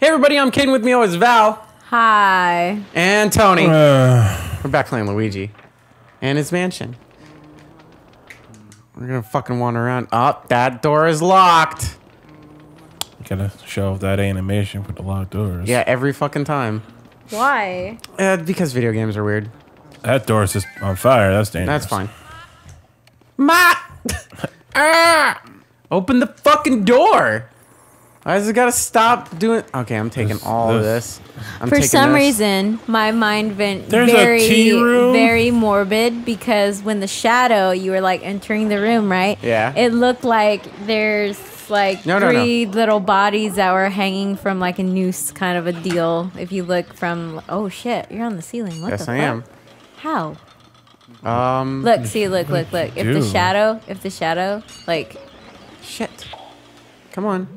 Hey everybody, I'm Caden with me always Val Hi. and Tony. Uh, We're back playing Luigi and his mansion. We're gonna fucking wander around. Oh, that door is locked. gotta show off that animation with the locked doors. Yeah, every fucking time. Why? Uh, because video games are weird. That door's just on fire. That's dangerous. That's fine. Ma! ah! Open the fucking door! I just gotta stop doing. Okay, I'm taking This- all of this- this. I'm For some this. reason, my mind went There's a very, tea room? very morbid because when the shadow, you were like entering the room, right? Yeah. It looked like there's like No, no, no. three little bodies that were hanging from like a noose kind of a deal. If you look from, oh shit, you're on the ceiling. What Yes, the I fuck? am. How? Um. Look, see, look, look, look. If the shadow, if the shadow, like, Shit. Come on.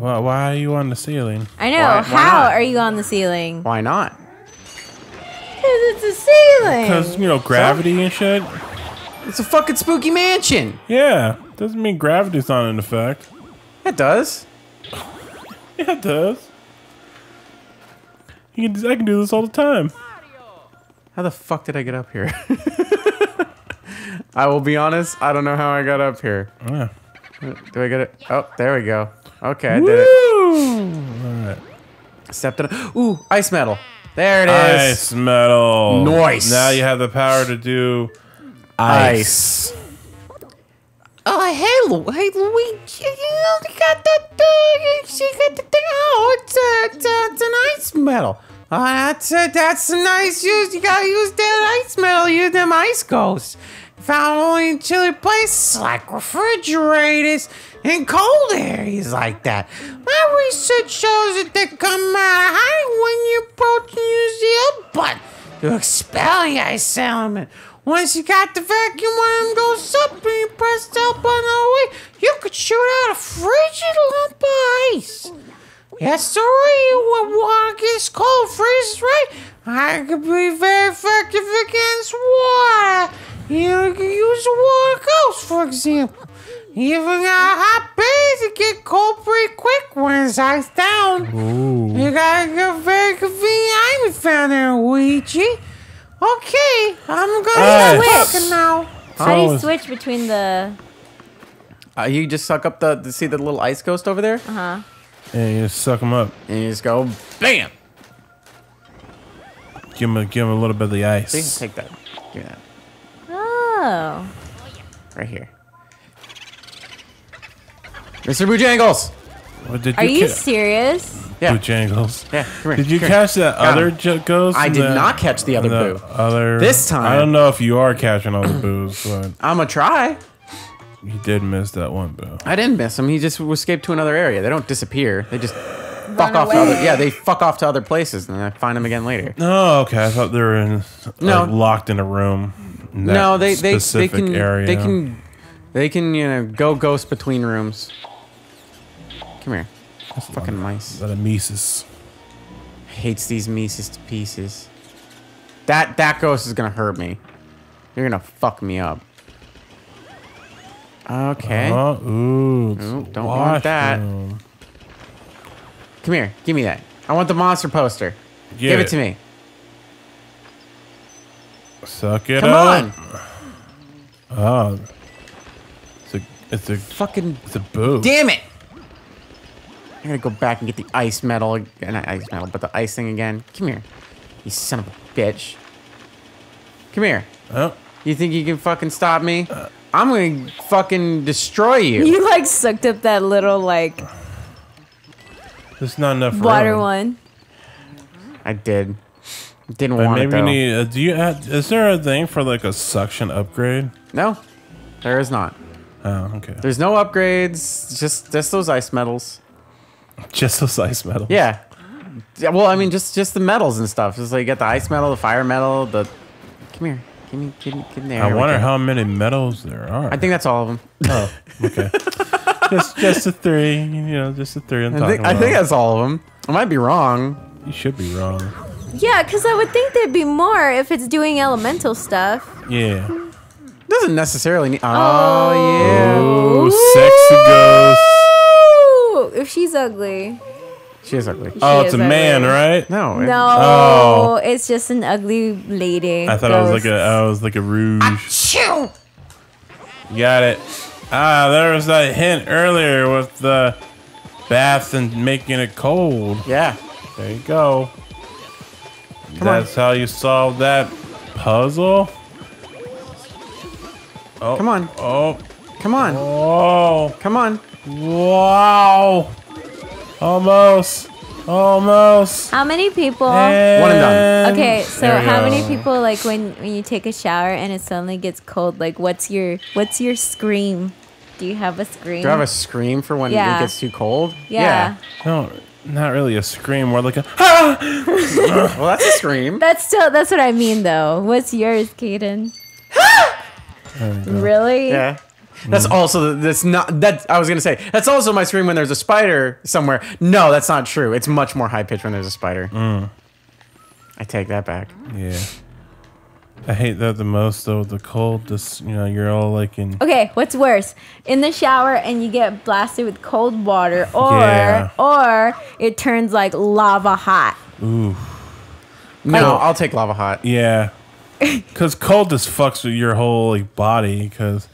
Why, why are you on the ceiling? I know. Why- why how not? are you on the ceiling? Why not? Because it's a ceiling. Because, you know, gravity and shit. It's a fucking spooky mansion. Yeah. Doesn't mean gravity's not in effect. It does. Yeah, it does. You can, I can do this all the time. How the fuck did I get up here? I will be honest. I don't know how I got up here. Yeah. Do I get it? Oh, there we go. Okay, I did it. Woo! Alright. Stepped it. Ooh, ice medal. There it is. Ice medal. Nice. Now you have the power to do Ice. Oh, hey, Lu- hey, Luigi. You got that thing. You got the thing. Oh, it's, a, it's, a, it's an ice medal. Oh, that's a, that's a nice use. You gotta use that ice medal. Use them ice ghosts. Found only in chilly places like refrigerators and cold areas like that. My research shows that they come out hiding when you approach and use the up button to expel the ice element. Once you got the vacuum worm goes up and you press the up button all the way, you could shoot out a frigid lump of ice. Yes, you would want to get cold freezes, right? I could be very effective against water. You can use a water ghost, for example. Even got hot bays to get cold pretty quick when it's iced down. You got a very convenient item found there, Luigi. Okay, I'm gonna Ice. start talking now. How do you switch between the? Uh, you just suck up the, the see the little ice ghost over there, Uh huh. And you just suck them up. and you just go bam. Give him a, give 'em a little bit of the ice. See, take that. Give me that Oh. right here, Mr. Bojangles. What did Are you ca- serious? Yeah, Bojangles. yeah. Come here. Did you come here. catch that Got other him. j- ghost? I did the- not catch the other the boo. Other This time. I don't know if you are catching all the boos, but I'm gonna try. you did miss that one boo. I didn't miss him. He just escaped to another area. They don't disappear. They just fuck Run off to other. Yeah, they fuck off to other places, and then I find them again later. Oh, okay. I thought they were in No. like, locked in a room. No, they they they can area. they can they can you know go ghost between rooms. Come here, That's fucking mice. That a Mises. Hates these Mises to pieces. That that ghost is gonna hurt me. You're gonna fuck me up. Okay. Uh-huh. Oh, ooh. Ooh, don't want that. Come here. Give me that. I want the monster poster. Get Give it to me. Suck it Come up. on. Oh. It's a it's a Fucking it's a boo. damn it. I gotta go back and get the ice medal. ag- uh, Not ice medal, but the ice thing again. Come here. You son of a bitch. Come here. Oh, You think you can fucking stop me? I'm gonna fucking destroy you. You like sucked up that little like there's not enough water room. one. I did. Didn't But want maybe it need. Uh, do you? Have, is there a thing for like a suction upgrade? no, there is not. Oh, okay. There's no upgrades. Just just those ice medals. Just those ice medal. Yeah. Yeah, well, I mean, just just the medals and stuff. Just like you got the ice medal, the fire medal, the. Come here, give me, give me, give me there. I wonder how many medals there are. I think that's all of them. Oh, okay. just just the three. You know, just the three. I'm I think, I think that's all of them. I might be wrong. you should be wrong. Yeah, because I would think there'd be more if it's doing elemental stuff. Yeah. Doesn't necessarily need. Oh, yeah. Oh, sexy ghost. If she's ugly. She is ugly. Oh, She it's a is man, right? No. No, Oh. it's just an ugly lady. I thought I was like ghost. a, I was like a rouge. Achoo! You got it. Ah, there was that hint earlier with the bath and making it cold. Yeah. There you go. Come on. That's how you solve that puzzle. Oh, Come on. Oh, Come on. oh, Come on. wow! Almost, almost. How many people? One and done. Okay, so There we how many people like when when you take a shower and it suddenly gets cold? Like, what's your what's your scream? Do you have a scream? Do I have a scream for when Yeah. it gets too cold? Yeah. yeah. No, not really a scream. More like a ah! Well, that's a scream. That's still that's what I mean though. What's yours, Kaden? really? Yeah. That's Mm. also that's not that I was gonna say that's also my scream when there's a spider somewhere. No, that's not true. It's much more high pitched when there's a spider. Mm. I take that back. Yeah. I hate that the most though. The cold, just you know, you're all like in. Okay, what's worse? In the shower and you get blasted with cold water or Yeah. or it turns like lava hot. No, Like- I'll take lava hot. Yeah. Because cold just fucks with your whole like body. Because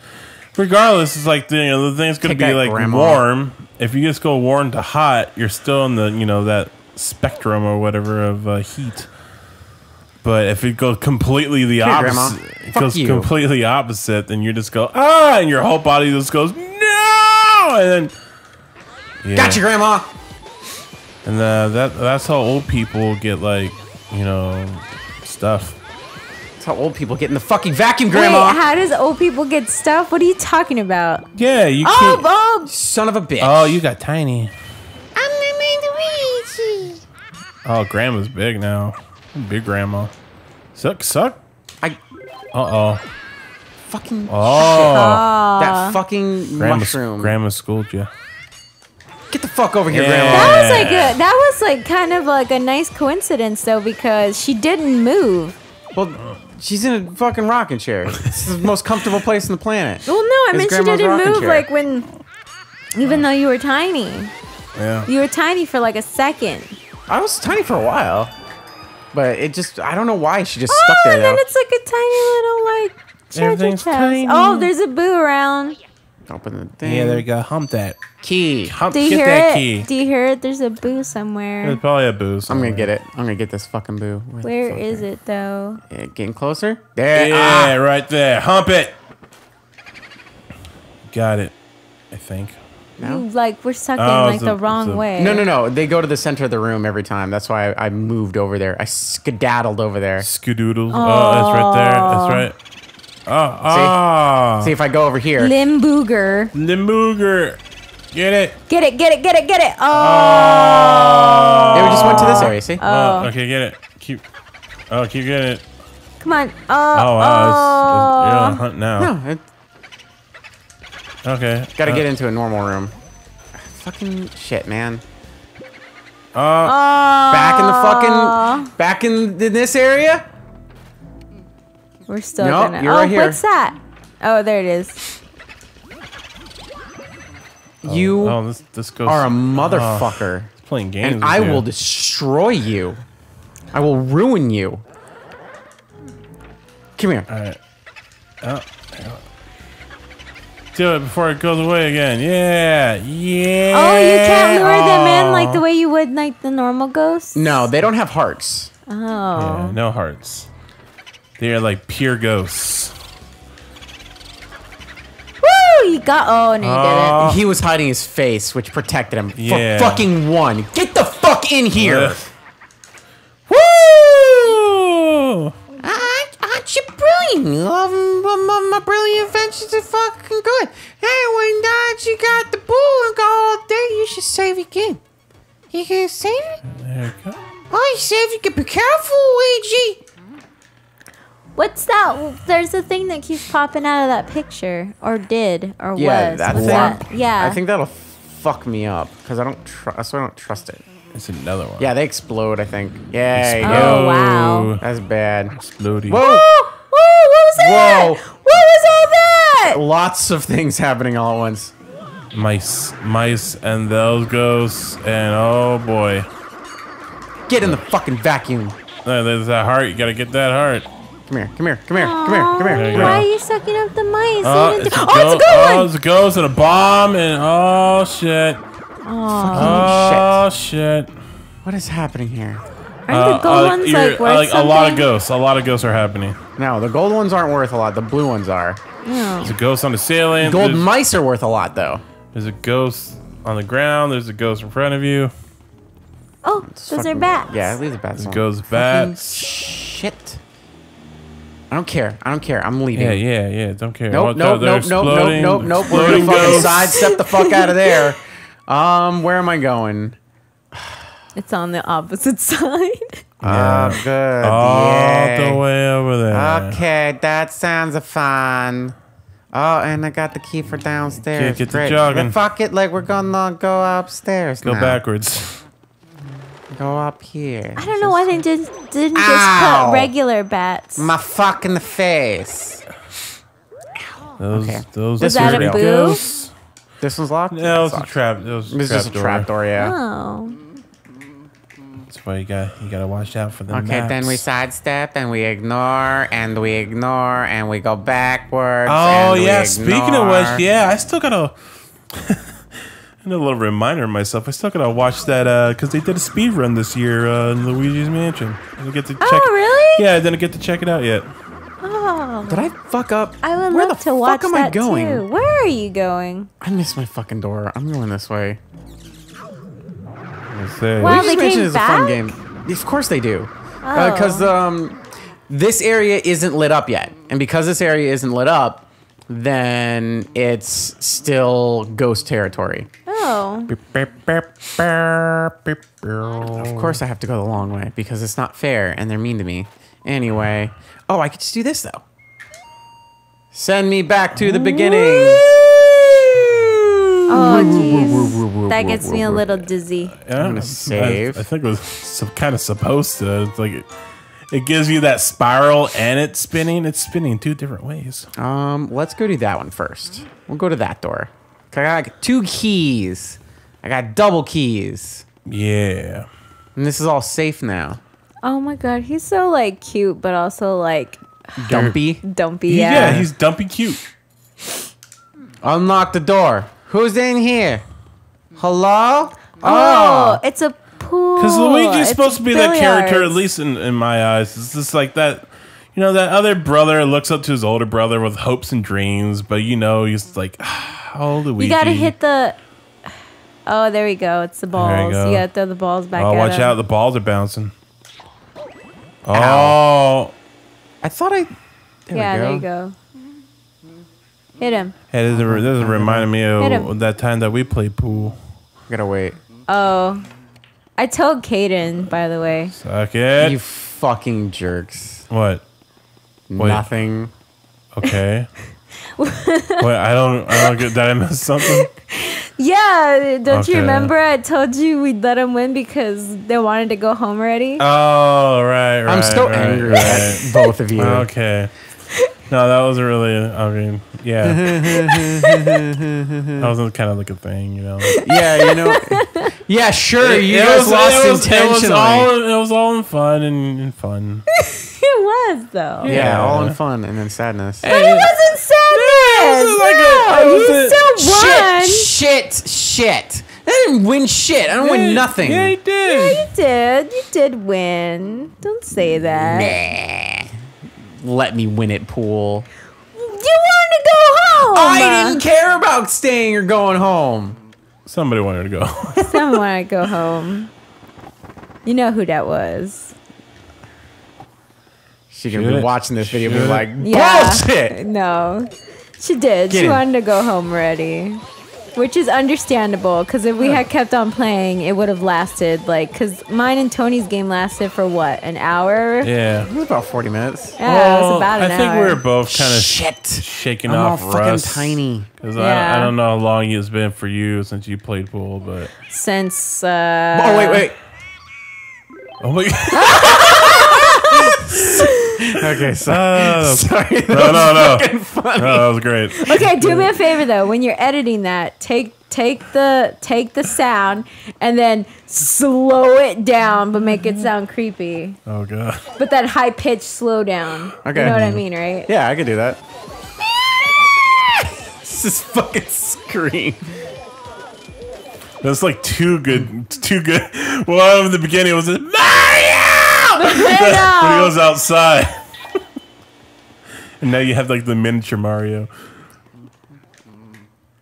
regardless, it's like the, you know, the thing's gonna Take be like Grandma. warm. If you just go warm to hot, you're still in the you know that spectrum or whatever of uh, heat. But if it goes completely the Grandma. opposite, it Fuck goes you. completely opposite, then you just go ah, and your whole body just goes no, and then yeah. Gotcha, grandma. And uh, that that's how old people get like you know stuff. That's how old people get in the fucking vacuum, grandma. Wait, how does old people get stuff? What are you talking about? Yeah, you Oh, can't. oh, Son of a bitch. Oh, you got tiny. I'm the Oh, grandma's big now. Big grandma. Suck, suck. I Uh oh. fucking Oh. that fucking grandma, mushroom. grandma schooled you. Get the fuck over here, Yeah. grandma. That was like a that was like kind of like a nice coincidence though because she didn't move. Well, she's in a fucking rocking chair. This is the most comfortable place on the planet. Well, no, I It's mean she didn't move chair. like when even though you were tiny. Yeah. You were tiny for like a second. I was tiny for a while, but it just I don't know why she just Oh, stuck there and then though. it's like a tiny little like treasure Everything's chest. tiny. Oh, there's a boo around. Open the thing. Yeah, there you go. Hump that. Key. Hump. Do you get hear that it? key. Do you hear it? There's a boo somewhere. There's probably a boost. I'm gonna get it. I'm gonna get this fucking boo. the Where fuck is it though? Yeah, getting closer. There. Yeah, Ah. right there. Hump it. Got it. I think. No? You like we're sucking Oh, like the a- wrong a- way. No, no, no. They go to the center of the room every time. That's why I, I moved over there. I skedaddled over there. Skadoodles. Oh, that's right there. That's right. Oh, ah. See if I go over here. Limbooger. Limburger. Get it. Get it, get it, get it, get it. Oh. Yeah, we just went to this area. See? Oh, okay, get it. Keep. Oh, keep getting it. Come on. Oh, Oh wow, it's, it's, you're on oh. a hunt now. no, it, Okay. gotta uh, get into a normal room. Fucking shit, man. Uh, Oh. Back in the fucking. Back in, in this area? We're still No, gonna. you're oh, right here. what's that? Oh, there it is. You oh, this this goes. are a motherfucker. playing games. and with I you. will destroy you. I will ruin you. Come here. All right. Oh, Do it before it goes away again. Yeah. Yeah. Oh, you can't lure them in like the way you would like the normal ghosts. No, they don't have hearts. Oh. Yeah, no hearts. They are like pure ghosts. Woo! You got. Oh no, you Oh. He was hiding his face, which protected him. Yeah. For fucking one. Get the fuck in here. Ugh. Woo! Aren't you? Um, my, my brilliant inventions are fucking good. Hey, when that you got the bull and got all day, you should save again. You can save it? There you go. Oh, you save you can be careful, Luigi. What's that? There's a thing that keeps popping out of that picture, or did, or Yeah, was. that What's thing. that? Yeah. I think that'll fuck me up because I don't trust. So I don't trust it. It's another one. Yeah, they explode. I think. Yeah, you Oh, wow. That's bad. Explodey. Whoa! Oh, whoa, what was that? Whoa. What was all that? Lots of things happening all at once. Mice, mice, and those ghosts, and oh boy, Get in the fucking vacuum. There- there's that heart. You gotta get that heart. Come here, come here, come here, come here, come here. There you come go. Why here. are you sucking up the mice? Oh, it's do- a, oh, it's a ghost. good Oh, one. it's a ghost and a bomb, and oh shit. Oh shit. What is happening here? Aren't the Uh, gold uh, ones you're- like uh, worth like a lot of ghosts. A lot of ghosts are happening. No, the gold ones aren't worth a lot. The blue ones are. There's a ghost on the ceiling. Gold there's, mice are worth a lot, though. there's a ghost on the ground. There's a ghost in front of you. Oh, those are Fucking- bats. Yeah, leave the bats. There's alone. ghost bats. Shit. I don't care. I don't care. I'm leaving. Yeah, yeah, yeah. Don't care. Nope, nope, out, they're nope, nope, nope, nope, nope. We're gonna fucking sidestep the fuck out of there. Um, where am I going? It's on the opposite side. Oh, good. All Yay. the way over there. Okay, that sounds fun. Oh, and I got the key for downstairs. Get- get to jogging. Then Fuck it, like we're gonna go upstairs. Go now. backwards. Go up here. I don't know why they just didn't just Ow. put regular bats. My fucking face. Those, Okay. those Was that a great boo? ghosts. This one's locked. No, it was a trap. It was a It's trap just a door. yeah. Oh. That's why you got you got to watch out for the Okay, then we sidestep and we ignore and we ignore and we go backwards. Oh and we yeah. Speaking of which, yeah, I still gotta. and a little reminder to myself. I still gotta watch that because they did a speed run this year uh, in Luigi's Mansion. I didn't get to check. Oh, really? Yeah, I didn't get to check it out yet. Oh. Did I fuck up? I would Where love the to fuck watch am that I going? too. Where are you going? I missed my fucking door. I'm going this way. Let's say. Wow. Luigi's they Mansion came is a fun game. Of course they do. Oh. Because um, this area isn't lit up yet, and because this area isn't lit up, then it's still ghost territory. Oh. Of course, I have to go the long way because it's not fair, and they're mean to me. Anyway, oh, I could just do this though. Send me back to the beginning. Oh, jeez. That gets me a little dizzy. Yeah, gonna I- save. I, think it was some, kind of supposed to. It's like it, it gives you that spiral and it's spinning. It's spinning two different ways. Um, let's go do that one first. We'll go to that door. I got two keys. I got double keys, Yeah. and this is all safe now. Oh my god, he's so like cute, but also like Dumpy. dumpy. He- Yeah. he's dumpy cute. Unlock the door. Who's in here? Hello? oh, oh. it's a pool. Because Luigi's It's supposed to be that character, at least in, in my eyes. It's just like that. You know, that other brother looks up to his older brother with hopes and dreams, but you know, he's like, ah, oh, Luigi. You gotta hit the. Oh, there we go. It's the balls. There you You, gotta throw the balls back Oh, at watch him. out. The balls are bouncing. Oh. Ow. I thought I. There yeah, we go. there you go. Hit him. Hey, this is, this is reminding me of him. that time that we played pool. I Gotta wait. Oh. I told Kaden, by the way. Suck it. You fucking jerks. what? Wait. Nothing. Okay. Wait, I don't. I don't get. Did I miss something? Yeah, don't you remember? I told you we'd let him win because they wanted to go home already. Oh, right, right. I'm still right, angry right. at both of you. Okay. No, that wasn't really. I mean, yeah. that wasn't kind of like a thing, you know. Yeah, you know. Yeah, sure. You It guys was- lost it was, intentionally. It was all. It was all in fun and, and fun. it was though. yeah, Yeah. all in fun and then sadness. But it wasn't sadness. was like a- no, it you was a- still won. Shit, shit, shit. I didn't win shit. I don't win nothing. Yeah, he did. You did. You did win. Don't say that. Nah. Let me win it, pool. You wanted to go home. I didn't care about staying or going home. Somebody wanted to go. Someone wanted to go home. You know who that was. She gonna be watching this video, and be Should it? like, Yeah. bullshit. No. She did. Get she in. wanted to go home already. Which is understandable because if we had kept on playing, it would have lasted like because mine and Tony's game lasted for what an hour. yeah. It was about 40 minutes. Yeah, it was Well, about an I think hour. we were both kind of Shit. shaking I'm all off fucking rust. tiny. Because I, I don't know how long it's been for you since you played pool, but since. Uh, Oh, wait, wait. oh my god, Okay, sorry. Oh, sorry. no, no, no, no, that was great. Okay, do me a favor though. When you're editing that, take take the take the sound and then slow it down, but make it sound creepy. Oh god. But that high pitched slow down. Okay. You know what I mean, right? Yeah, I could do that. this is fucking scream. That's like too good. Too good. Well, in the beginning, it was Mario. I when he goes outside. and now you have like the miniature Mario.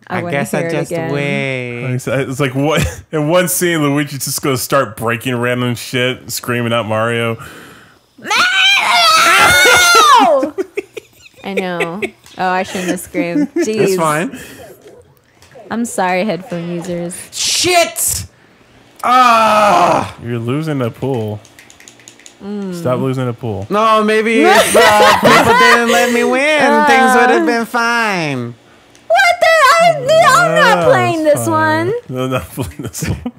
I, wanna hear it wait. It's it's like what in one scene, Luigi just gonna start breaking random shit, screaming out Mario. I know. Oh, I shouldn't have screamed. Jeez. It's fine. I'm sorry, headphone users. Shit! Ah! You're losing a pool. Mm. Stop losing a pool. No, maybe if uh, people didn't let me win, things would have been fine. What the? I, I'm not playing this fine. one. No, not playing this one.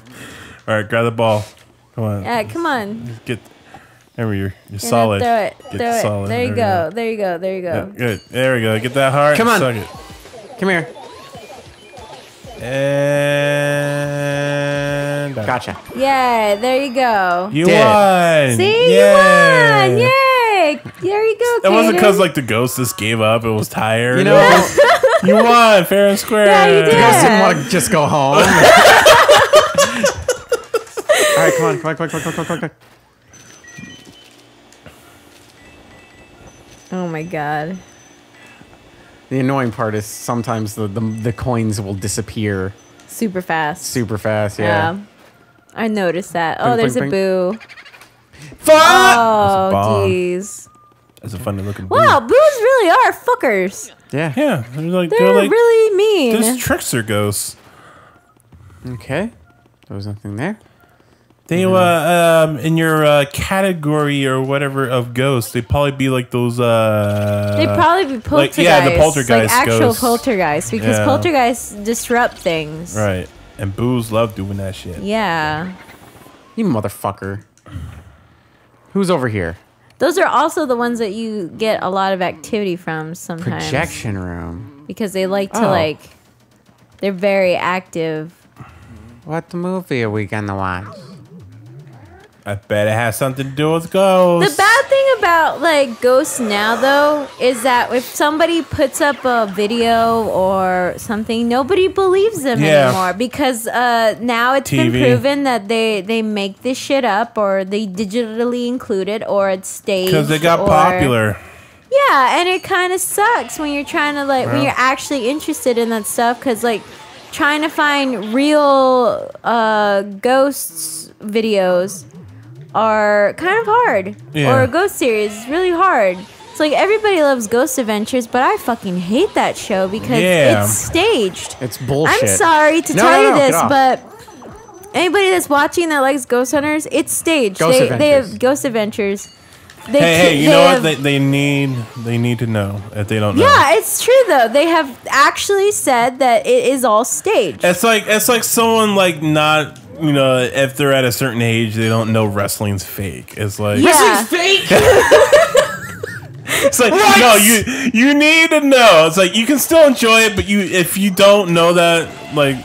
All right, grab the ball. Come on. Yeah, come on. Get. There we are. You're And then solid. Throw it. Get Throw it. solid. There you we go. There you go. There you Yeah, go. good. There we go. Get that heart. Come on. Suck it. Come here. And Gotcha. Yeah, there you go. You Did. won. See, Yay. you won! Yay! There you go. It wasn't because like the ghost just gave up. It was tired. You know what? you won fair and square. Yeah, you You did. guys didn't want to just go home. All right, come on, come on, come on, come on, come on, come on. Oh my god. The annoying part is sometimes the, the, the coins will disappear Super fast. super fast. Yeah. I noticed that. Bing, Oh, there's bing, a boo. Fuck! Oh, jeez. That's a funny looking. Wow, boos really are fuckers. Yeah. Yeah, they're like They're, they're, like really mean. just trickster ghosts. Okay. There was nothing there. They uh um in your uh, category or whatever of ghosts, they'd probably be like those uh. They'd probably be poltergeists. like, yeah, the poltergeist Like actual ghosts. poltergeists because Yeah. poltergeists disrupt things. right, and boos love doing that shit. Yeah. You motherfucker. Who's over here? Those are also the ones that you get a lot of activity from sometimes. Projection room. Because they like to Oh. like they're very active. What movie are we gonna watch? I bet it has something to do with ghosts. The bad thing about like ghosts now though is that if somebody puts up a video or something, nobody believes them Yeah. anymore because uh, now it's been proven that they they make this shit up or they digitally include it or it's staged because they got or- popular. Yeah, and it kind of sucks when you're trying to like when you're actually interested in that stuff because like trying to find real uh, ghosts videos are kind of hard. Yeah. Or a ghost series is really hard. It's like everybody loves Ghost Adventures, but I fucking hate that show because Yeah. it's staged. It's bullshit. I'm sorry to No, tell no, you no, get this, off. but anybody that's watching that likes Ghost Hunters, it's staged. Ghost they, they Adventures. have Ghost Adventures. They Hey, hey, you they know what? have- They, they need they need to know if they don't know. yeah, it's true though. They have actually said that it is all staged. It's like it's like someone like not you know if they're at a certain age they don't know wrestling's fake. It's like Yeah. fake. it's like no you you need to know. It's like you can still enjoy it, but you if you don't know that like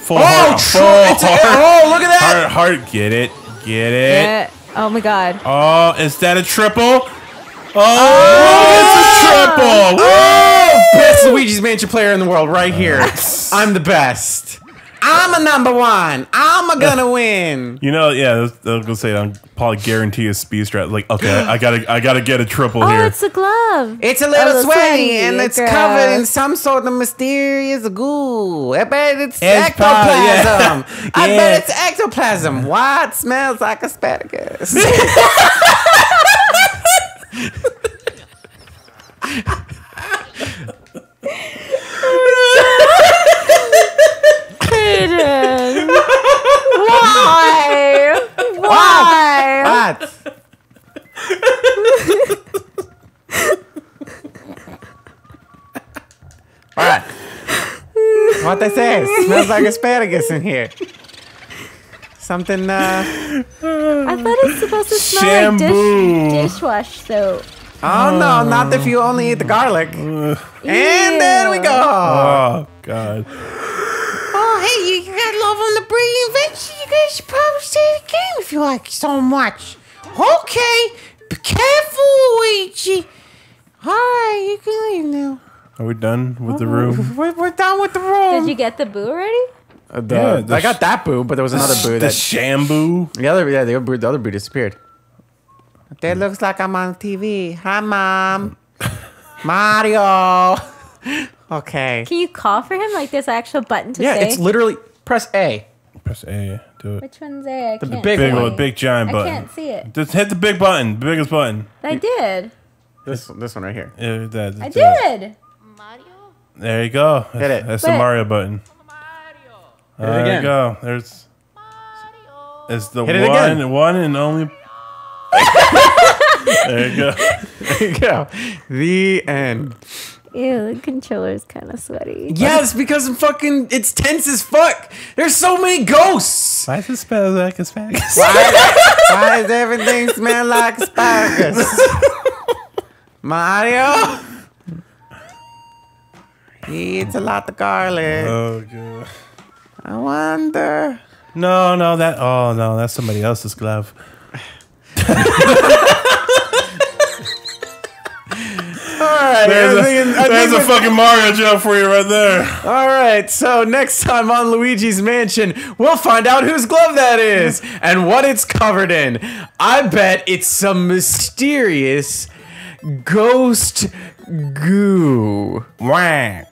full Oh, heart, full It's a- heart, oh, look at that. heart, heart, get it, get it. Yeah. Oh my god. Oh, is that a triple? Oh, oh! it's a triple! Oh, best Luigi's Mansion player in the world, right here. I'm the best. I'm a number one. I'm a gonna win. You know, yeah, I was gonna say I'm probably guarantee a speed strat. Like, okay, I gotta, I gotta get a triple Oh, here. it's a glove. It's a oh, little little sweaty, sweaty, and it's gross. covered in some sort of mysterious goo. I bet it's, It's ectoplasm. probably- yeah. I Yeah. bet it's ectoplasm. What smells like asparagus? Kaden. Why? Why? what? what? What they say? Smells like asparagus in here. Something. Uh, I thought it's supposed to smell like dish, dishwash soap. oh no, not if you only eat the garlic. And there we go. oh God! That love on the Brady invention, you guys should probably stay the game if you like it so much. Okay, be careful, Luigi. All right, you can leave now. Are we done with the room? We're, we're done with the room. Did you get the boo already? Uh, the, Yeah, the I got that boo, but there was another boo the that Shambu. the other yeah the other boo, the other boo disappeared. That looks like I'm on TV. Hi, mom. Mario. okay. Can you call for him? Like there's an actual button to Yeah, say? it's literally press A. Press A. Do it. Which one's there? I The can't big see Big one. one, big giant button. I button. can't see it. Just hit the big button, the biggest button. I did. This this one right here. Yeah, that, I that- did. Mario? There you go. Hit it. That's the Wait. Mario button. it There again. you go. There's. It's the Hit it one, again. one and only. there you go. There you go. The end. Ew, the controller's kind of sweaty. Yes, because I'm fucking it's tense as fuck. There's so many ghosts. Why does it smell like asparagus? Why, why does everything smell like asparagus? Mario? He eats a lot of garlic. Oh god. I wonder. No, no, that. Oh no, that's somebody else's glove. Alright, There's, a, there's a fucking Mario joke for you right there. Alright, so next time on Luigi's Mansion, we'll find out whose glove that is and what it's covered in. I bet it's some mysterious ghost goo. Whack.